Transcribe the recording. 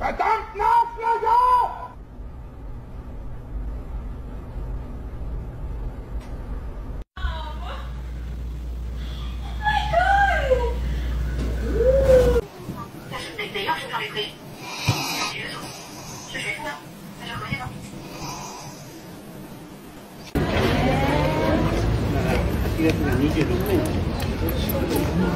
Verdammt Nachfrage! 手月也。是？26日。